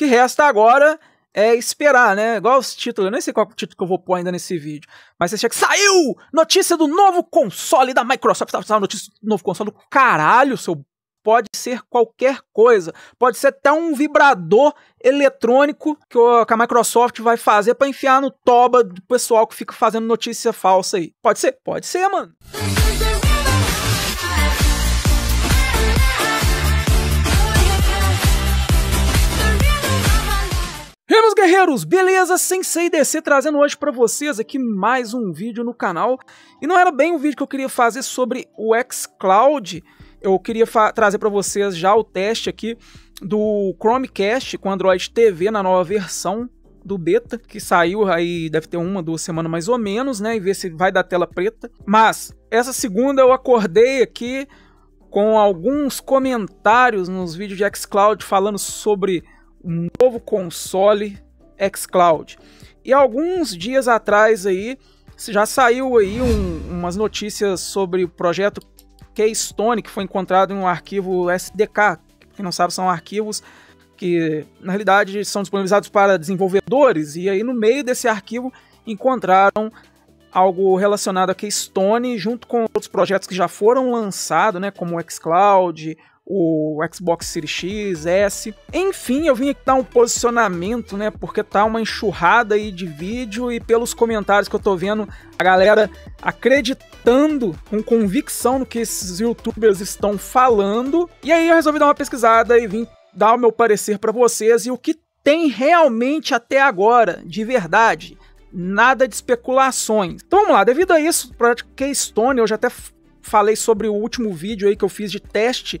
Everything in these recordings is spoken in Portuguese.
que resta agora é esperar, né? Igual os títulos, eu nem sei qual é o título que eu vou pôr ainda nesse vídeo. Mas você chega, saiu! Notícia do novo console da Microsoft. Saiu notícia do novo console caralho, seu. Pode ser qualquer coisa. Pode ser até um vibrador eletrônico que a Microsoft vai fazer para enfiar no toba do pessoal que fica fazendo notícia falsa aí. Pode ser? Pode ser, mano. Meus guerreiros, beleza? Sensei DC trazendo hoje para vocês aqui mais um vídeo no canal. E não era bem um vídeo que eu queria fazer sobre o xCloud. Eu queria trazer para vocês já o teste aqui do Chromecast com Android TV na nova versão do beta, que saiu aí, deve ter uma, duas semanas mais ou menos, né? E ver se vai dar tela preta. Mas, essa segunda eu acordei aqui com alguns comentários nos vídeos de xCloud falando sobre um novo console xCloud. E alguns dias atrás aí já saiu aí um, umas notícias sobre o projeto Keystone que foi encontrado em um arquivo SDK. Quem não sabe são arquivos que na realidade são disponibilizados para desenvolvedores e aí no meio desse arquivo encontraram algo relacionado a Keystone junto com outros projetos que já foram lançados, né, como o xCloud, o Xbox Series X, S. Enfim, eu vim aqui dar um posicionamento, né? Porque tá uma enxurrada aí de vídeo e pelos comentários que eu tô vendo, a galera acreditando com convicção no que esses youtubers estão falando. E aí eu resolvi dar uma pesquisada e vim dar o meu parecer para vocês e o que tem realmente até agora, de verdade. Nada de especulações. Então vamos lá, devido a isso, projeto Keystone, eu já até falei sobre o último vídeo aí que eu fiz de teste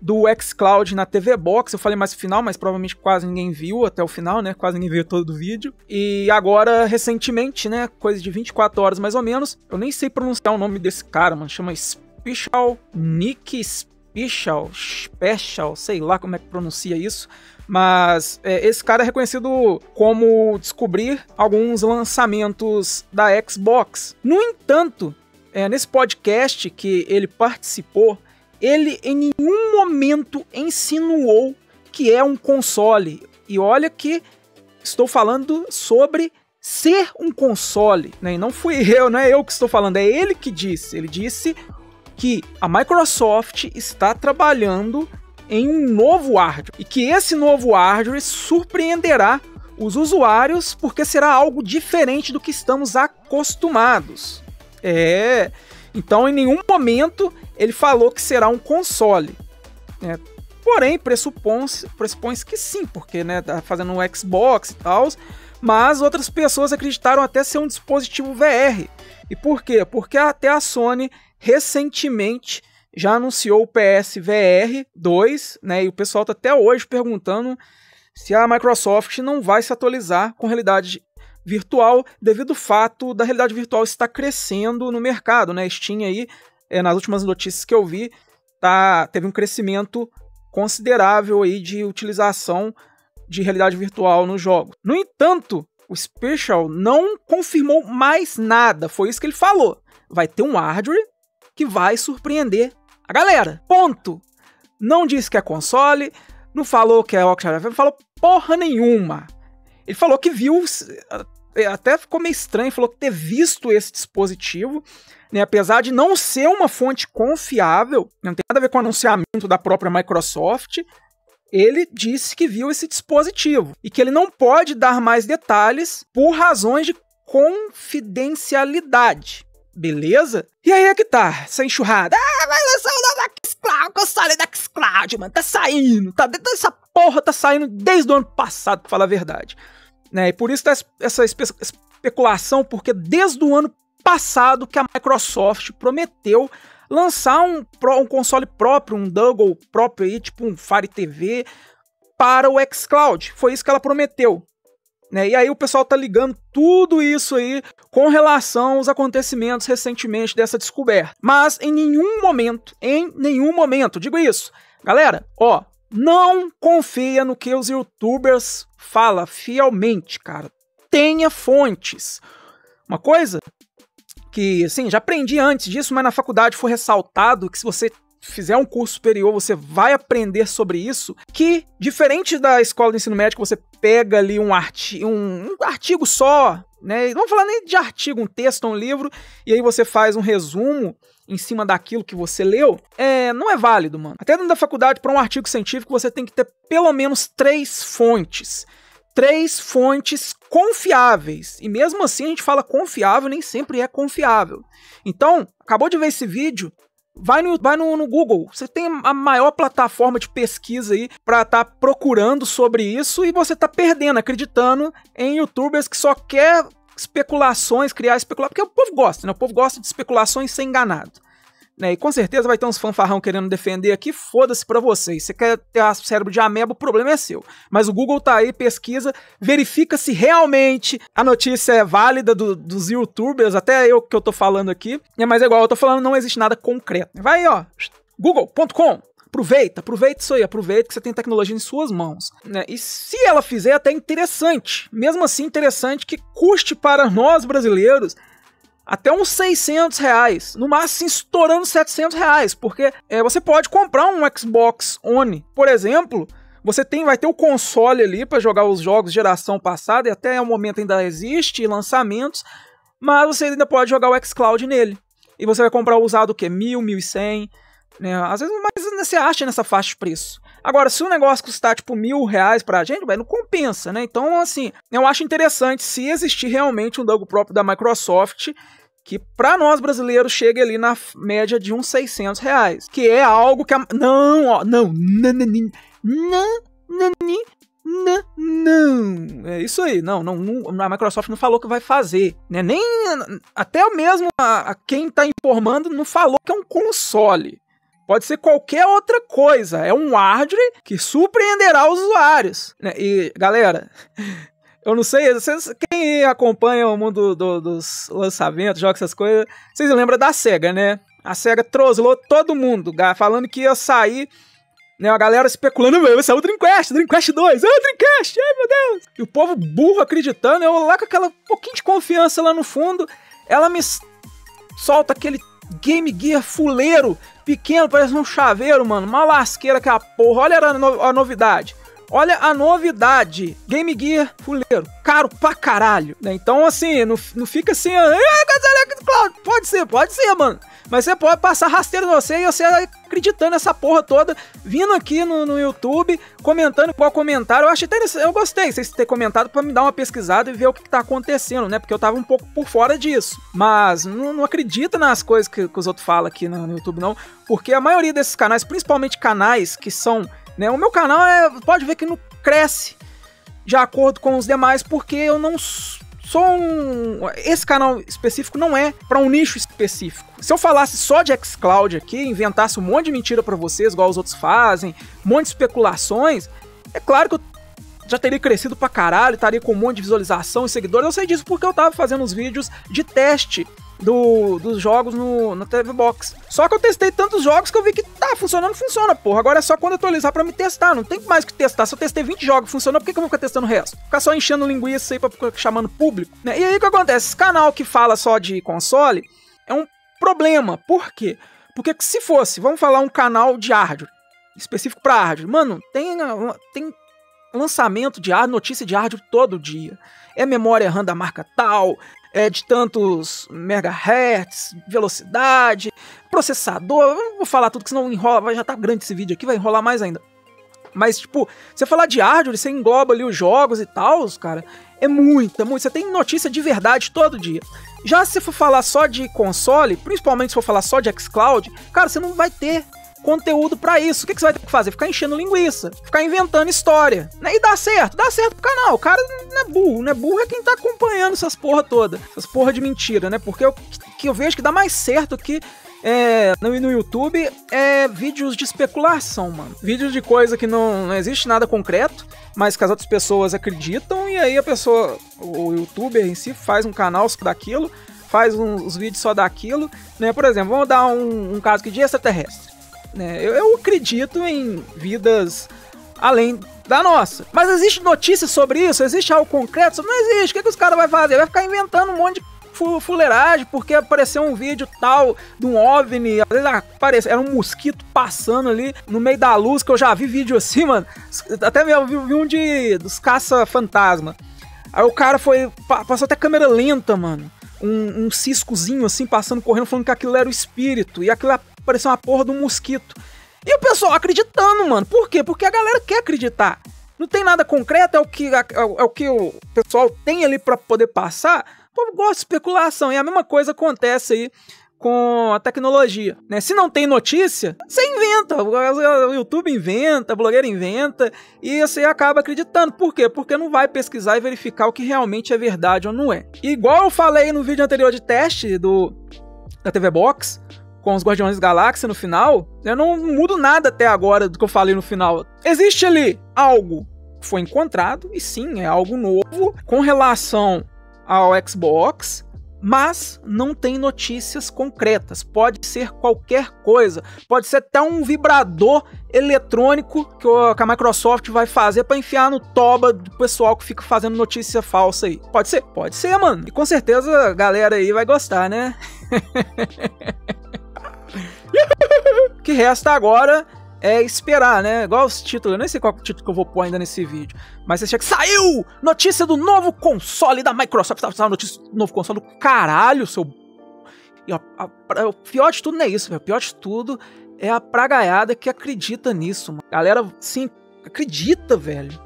do xCloud na TV Box. Eu falei mais no final, mas provavelmente quase ninguém viu até o final, né? Quase ninguém viu todo o vídeo. E agora, recentemente, né? Coisa de 24 horas mais ou menos. Eu nem sei pronunciar o nome desse cara, mano. Chama Special Nick Special, Special, sei lá como é que pronuncia isso. Mas é, esse cara é reconhecido como descobrir alguns lançamentos da Xbox. No entanto, é, nesse podcast que ele participou, ele em nenhum momento insinuou que é um console. E olha que estou falando sobre ser um console, né? E não fui eu, não é eu que estou falando, é ele que disse. Ele disse que a Microsoft está trabalhando em um novo hardware e que esse novo hardware surpreenderá os usuários porque será algo diferente do que estamos acostumados. É, então em nenhum momento ele falou que será um console. Né? Porém, pressupõe-se pressupõe que sim, porque né, tá fazendo um Xbox e tal, mas outras pessoas acreditaram até ser um dispositivo VR. E por quê? Porque até a Sony recentemente já anunciou o PSVR 2, né? E o pessoal está até hoje perguntando se a Microsoft não vai se atualizar com realidade virtual devido ao fato da realidade virtual estar crescendo no mercado, né? Steam aí é, nas últimas notícias que eu vi, tá, teve um crescimento considerável aí de utilização de realidade virtual no jogo. No entanto, o Special não confirmou mais nada, foi isso que ele falou. Vai ter um hardware que vai surpreender a galera. Ponto. Não disse que é console, não falou que é não falou porra nenhuma. Ele falou que viu, até ficou meio estranho, falou que ter visto esse dispositivo, né, apesar de não ser uma fonte confiável, não tem nada a ver com o anunciamento da própria Microsoft, ele disse que viu esse dispositivo e que ele não pode dar mais detalhes por razões de confidencialidade. Beleza? E aí é que tá, essa enxurrada. Ah, vai lançar o novo Xcloud, console da Xcloud, mano. Tá saindo, tá, essa porra tá saindo desde o ano passado, pra falar a verdade. Né? E por isso tá essa espe especulação, porque desde o ano passado que a Microsoft prometeu lançar um, um console próprio, um Double próprio aí, tipo um Fire TV, para o xCloud. Foi isso que ela prometeu. Né? E aí o pessoal tá ligando tudo isso aí com relação aos acontecimentos recentemente dessa descoberta. Mas em nenhum momento, em nenhum momento, digo isso, galera, ó, não confia no que os youtubers falam fielmente, cara. Tenha fontes. Uma coisa que, assim, já aprendi antes disso, mas na faculdade foi ressaltado que se você fizer um curso superior, você vai aprender sobre isso, que, diferente da escola de ensino médio, você pega ali um, um, um artigo só, né? Não vamos falar nem de artigo, um texto, um livro, e aí você faz um resumo em cima daquilo que você leu, é, não é válido, mano. Até dentro da faculdade, para um artigo científico, você tem que ter pelo menos três fontes. Três fontes confiáveis. E mesmo assim, a gente fala confiável, nem sempre é confiável. Então, acabou de ver esse vídeo, Vai no, vai no, no, Google. Você tem a maior plataforma de pesquisa aí para estar tá procurando sobre isso e você tá perdendo, acreditando em youtubers que só quer especulações, criar especulações, porque o povo gosta, né? O povo gosta de especulações sem enganado. Né? E com certeza vai ter uns fanfarrão querendo defender aqui, foda-se pra vocês. Você quer ter cérebro de ameba, o problema é seu. Mas o Google tá aí, pesquisa, verifica se realmente a notícia é válida do, dos youtubers, até eu que eu tô falando aqui. É, mas é igual eu tô falando, não existe nada concreto. Vai aí, ó, google.com, Aproveita, aproveita isso aí, aproveita que você tem tecnologia em suas mãos. Né? E se ela fizer, até interessante. Mesmo assim, interessante que custe para nós brasileiros até uns 600 reais, no máximo estourando 700 reais, porque é, você pode comprar um Xbox One, por exemplo, você tem, vai ter o console ali para jogar os jogos geração passada, e até o momento ainda existe lançamentos, mas você ainda pode jogar o xCloud nele. E você vai comprar usado o quê? 1000, 1100, né? Às vezes mais você acha nessa faixa de preço. Agora, se o negócio custar tipo mil reais pra gente, vai, não compensa, né? Então, assim, eu acho interessante se existir realmente um logo próprio da Microsoft que para nós brasileiros chegue ali na média de uns 600 reais, que é algo que a... não, ó, não, não, não, não, não, não, é isso aí, não, não, não, a Microsoft não falou que vai fazer, né? Nem até mesmo a, a quem tá informando não falou que é um console. Pode ser qualquer outra coisa. É um hardware que surpreenderá os usuários. Né? E, galera, eu não sei, vocês, quem acompanha o mundo do, dos lançamentos, jogos, essas coisas, vocês lembram da SEGA, né? A SEGA troslou todo mundo, falando que ia sair, né? A galera especulando, vai sair o Dreamcast, Dreamcast 2, ah, Dreamcast, ai meu Deus! E o povo burro acreditando, eu lá com aquela pouquinho de confiança lá no fundo, ela me solta aquele Game Gear fuleiro pequeno, parece um chaveiro, mano. Uma lasqueira que é a porra. Olha a, no a novidade. Olha a novidade. Game Gear fuleiro. Caro pra caralho. Né? Então, assim, não, não fica assim. Pode ser, pode ser, mano. Mas você pode passar rasteiro você e você acreditando nessa porra toda, vindo aqui no, no YouTube, comentando qual comentário. Eu achei interessante, eu gostei vocês ter comentado para me dar uma pesquisada e ver o que, tá acontecendo, né? Porque eu tava um pouco por fora disso. Mas não, não acredita nas coisas que, que os outros falam aqui no, no YouTube, não. Porque a maioria desses canais, principalmente canais que são. Né, o meu canal é. Pode ver que não cresce de acordo com os demais, porque eu não só um. Esse canal específico não é para um nicho específico. Se eu falasse só de xCloud aqui, inventasse um monte de mentira para vocês, igual os outros fazem, um monte de especulações, é claro que eu já teria crescido pra caralho, estaria com um monte de visualização e seguidores. Eu sei disso porque eu tava fazendo uns vídeos de teste do, dos jogos no, na TV Box. Só que eu testei tantos jogos que eu vi que tá funcionando, funciona, porra. Agora é só quando atualizar para me testar. Não tem mais que testar. Se eu testei 20 jogos funcionou, por que, que eu vou ficar testando o resto? Ficar só enchendo linguiça aí pra ficar chamando público. Né? E aí o que acontece? Esse canal que fala só de console é um problema. Por quê? Porque se fosse, vamos falar um canal de hardware, específico para hardware, mano, tem, tem lançamento de hardware, notícia de hardware todo dia. É memória RAM da marca tal, é, de tantos megahertz, velocidade, processador. Não vou falar tudo, que senão enrola, já tá grande esse vídeo aqui, vai enrolar mais ainda. Mas, tipo, você falar de hardware, você engloba ali os jogos e tal, cara, é muito, é muito. Você tem notícia de verdade todo dia. Já se for falar só de console, principalmente se for falar só de xCloud, cara, você não vai ter conteúdo para isso. O que, que, você vai ter que fazer? Ficar enchendo linguiça, ficar inventando história. Né? E dá certo, dá certo pro canal. O cara não é burro, não é burro é quem tá acompanhando essas porra toda. Essas porra de mentira, né? Porque eu, que eu vejo que dá mais certo que é, no, no YouTube é vídeos de especulação, mano. Vídeos de coisa que não, não existe nada concreto, mas que as outras pessoas acreditam, e aí a pessoa, o youtuber em si, faz um canal daquilo, faz uns, vídeos só daquilo, né? Por exemplo, vamos dar um, um caso aqui de extraterrestre. Né? Eu, eu acredito em vidas além da nossa. Mas existe notícia sobre isso? Existe algo concreto? Não existe. O que, que os caras vão fazer? Vai ficar inventando um monte de fuleiragem, porque apareceu um vídeo tal de um OVNI, às vezes apareceu, era um mosquito passando ali no meio da luz, que eu já vi vídeo assim, mano. Até vi, vi um de dos caça-fantasma. Aí o cara foi. Passou até câmera lenta, mano. Um, um ciscozinho assim, passando, correndo, falando que aquilo era o espírito. E aquilo parecia uma porra de um mosquito. E o pessoal acreditando, mano. Por quê? Porque a galera quer acreditar. Não tem nada concreto, é o que, é, é o, que o pessoal tem ali para poder passar. O povo gosta de especulação. E a mesma coisa acontece aí com a tecnologia, né? Se não tem notícia, você inventa, o YouTube inventa, a blogueira inventa e você acaba acreditando. Por quê? Porque não vai pesquisar e verificar o que realmente é verdade ou não é. igual eu falei no vídeo anterior de teste do da TV Box, com os Guardiões Galáxia no final, eu não mudo nada até agora do que eu falei no final. Existe ali algo que foi encontrado, e sim, é algo novo, com relação ao Xbox, mas não tem notícias concretas. Pode ser qualquer coisa, pode ser até um vibrador eletrônico que a Microsoft vai fazer para enfiar no toba do pessoal que fica fazendo notícia falsa aí. Pode ser? Pode ser, mano. E com certeza a galera aí vai gostar, né? que resta agora é esperar, né? Igual os títulos, eu nem sei qual título que eu vou pôr ainda nesse vídeo. Mas você chega, saiu! Notícia do novo console da Microsoft. Saiu notícia do novo console do caralho, seu. E, ó, a, a, o pior de tudo não é isso, velho. O pior de tudo é a pragaiada que acredita nisso, mano. Galera, sim, acredita, velho.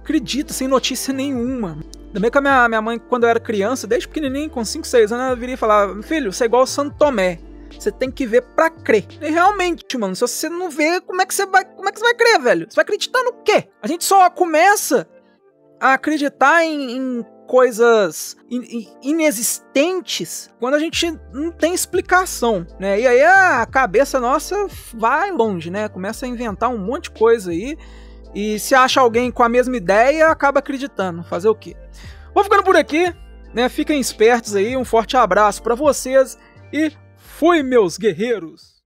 Acredita, sem notícia nenhuma. Também com a minha, minha mãe, quando eu era criança, desde pequenininho, com 5, 6 anos, ela viria e falava: Filho, você é igual o Santo Tomé. Você tem que ver pra crer. E realmente, mano, se você não vê, como é que você vai, como é que você vai crer, velho? Você vai acreditar no quê? A gente só começa a acreditar em, em coisas in, inexistentes quando a gente não tem explicação, né? E aí a cabeça nossa vai longe, né? Começa a inventar um monte de coisa aí. E se acha alguém com a mesma ideia, acaba acreditando. Fazer o quê? Vou ficando por aqui, né? Fiquem espertos aí. Um forte abraço para vocês e Fui, meus guerreiros!